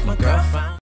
with my girlfriend.